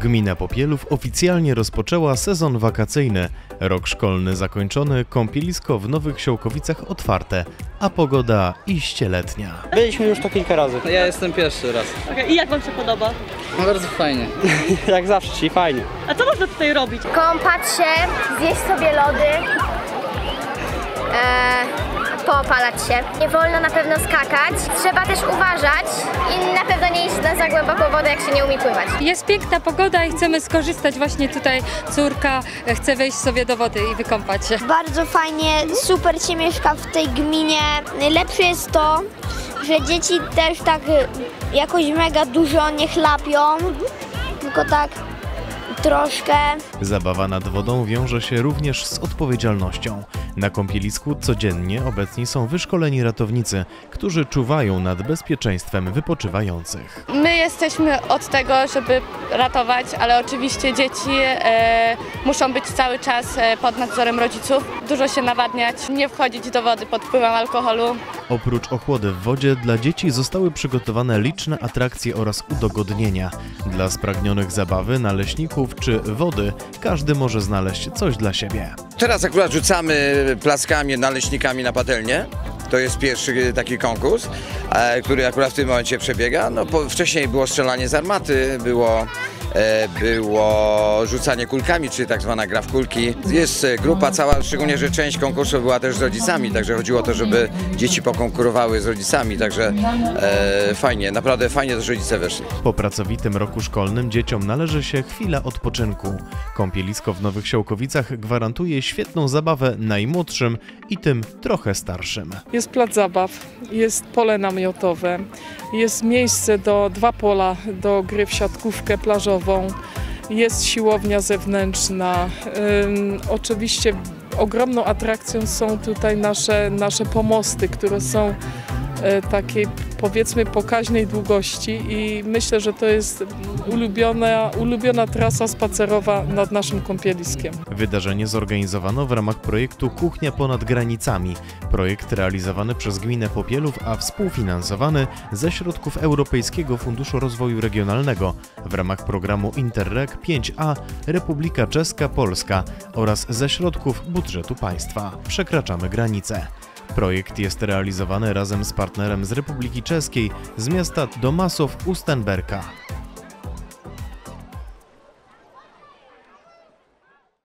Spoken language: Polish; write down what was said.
Gmina Popielów oficjalnie rozpoczęła sezon wakacyjny. Rok szkolny zakończony, kąpielisko w Nowych Siołkowicach otwarte, a pogoda iście letnia. Byliśmy już to kilka razy. Ja jestem pierwszy raz. Okej, I jak wam się podoba? No bardzo fajnie. Jak zawsze, czyli fajnie. A co można tutaj robić? kąpać się, zjeść sobie lody, e, poopalać się. Nie wolno na pewno skakać. Trzeba też uważać i na pewno nie iść na za głęboką wodę, jak się nie umie pływać. Jest piękna pogoda i chcemy skorzystać właśnie tutaj. Córka e, chce wejść sobie do wody i wykąpać się. Bardzo fajnie, super się mieszka w tej gminie. Najlepsze jest to, że dzieci też tak y, jakoś mega dużo nie chlapią, tylko tak troszkę. Zabawa nad wodą wiąże się również z odpowiedzialnością. Na kąpielisku codziennie obecni są wyszkoleni ratownicy, którzy czuwają nad bezpieczeństwem wypoczywających. My jesteśmy od tego, żeby ratować, ale oczywiście dzieci e, muszą być cały czas e, pod nadzorem rodziców, dużo się nawadniać, nie wchodzić do wody pod wpływem alkoholu. Oprócz ochłody w wodzie dla dzieci zostały przygotowane liczne atrakcje oraz udogodnienia. Dla spragnionych zabawy, naleśników czy wody każdy może znaleźć coś dla siebie. Teraz akurat rzucamy plackami, naleśnikami na patelnię. To jest pierwszy taki konkurs, e, który akurat w tym momencie przebiega. No, wcześniej było strzelanie z armaty, było, było rzucanie kulkami, czyli tak zwana gra w kulki. Jest e, grupa cała, szczególnie, że część konkursu była też z rodzicami, także chodziło o to, żeby dzieci pokonkurowały z rodzicami, także e, fajnie, naprawdę fajnie, że rodzice weszli. Po pracowitym roku szkolnym dzieciom należy się chwila odpoczynku. Kąpielisko w Nowych Siołkowicach gwarantuje świetną zabawę najmłodszym i tym trochę starszym. Jest plac zabaw, jest pole namiotowe, jest miejsce do dwa pola do gry w siatkówkę plażową, jest siłownia zewnętrzna. Oczywiście ogromną atrakcją są tutaj nasze, nasze pomosty, które są takiej powiedzmy pokaźnej długości i myślę, że to jest ulubiona, ulubiona trasa spacerowa nad naszym kąpieliskiem. Wydarzenie zorganizowano w ramach projektu Kuchnia ponad granicami. Projekt realizowany przez gminę Popielów, a współfinansowany ze środków Europejskiego Funduszu Rozwoju Regionalnego w ramach programu Interreg 5A Republika Czeska Polska oraz ze środków budżetu państwa. Przekraczamy granice. Projekt jest realizowany razem z partnerem z Republiki Czeskiej z miasta Domasow Ustenberka.